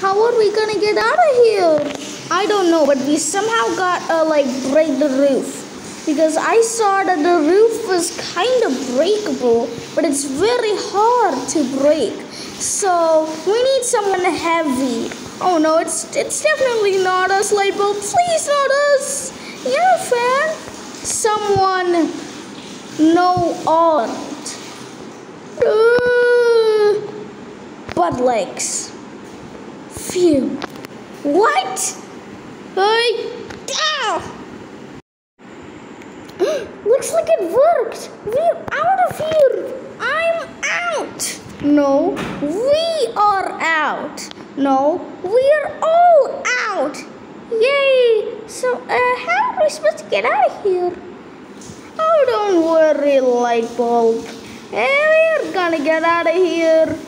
How are we gonna get out of here? I don't know, but we somehow got uh, like break the roof because I saw that the roof was kind of breakable, but it's very hard to break. So we need someone heavy. Oh no, it's it's definitely not us, Lightbulb. Please not us. Yeah, fan. Someone no art. Uh, butt legs. Phew. What? Hey! Looks like it worked. We're out of here. I'm out. No, we are out. No, we're all out. Yay! So, uh, how are we supposed to get out of here? Oh, don't worry, Lightbulb. Hey, we're gonna get out of here.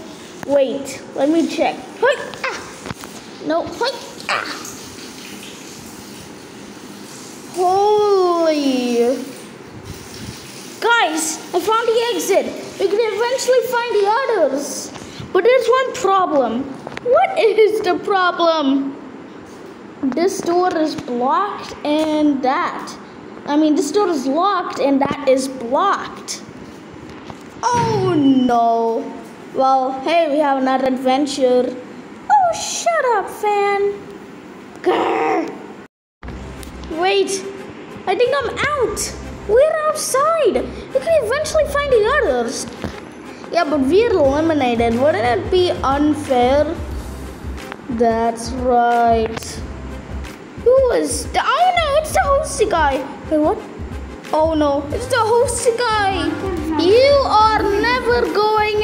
Wait, let me check. Hey, ah. No, hey, ah. Holy. Guys, I found the exit. We can eventually find the others. But there's one problem. What is the problem? This door is blocked and that. I mean, this door is locked and that is blocked. Oh no. Well, hey, we have another adventure. Shut up, fan. Grr. Wait, I think I'm out. We're outside. We can eventually find the others. Yeah, but we're eliminated. Wouldn't it be unfair? That's right. Who is the oh no, it's the hosty guy. Wait, what? Oh no, it's the hosty guy. You are never going